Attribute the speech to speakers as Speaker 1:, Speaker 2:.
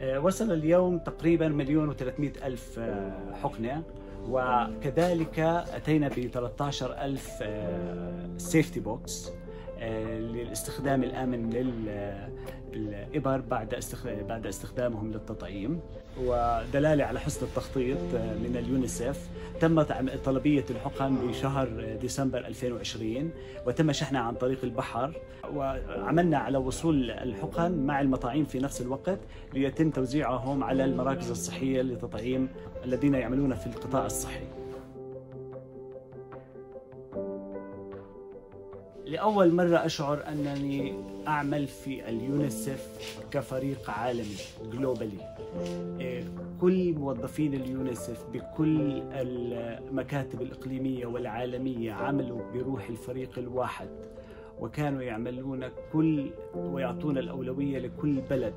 Speaker 1: آه، وصل اليوم تقريبا مليون و300 ألف آه، حقنة وكذلك أتينا ب 13 ألف آه، safety box للاستخدام الآمن للإبر بعد بعد استخدامهم للتطعيم. ودلالة على حسن التخطيط من اليونيسف تم طلبية الحقن بشهر ديسمبر 2020 وتم شحنها عن طريق البحر. وعملنا على وصول الحقن مع المطاعيم في نفس الوقت ليتم توزيعهم على المراكز الصحية لتطعيم الذين يعملون في القطاع الصحي. لأول مرة أشعر أنني أعمل في اليونيسف كفريق عالمي جلوبالي كل موظفين اليونيسف بكل المكاتب الإقليمية والعالمية عملوا بروح الفريق الواحد وكانوا يعملون كل ويعطون الأولوية لكل بلد.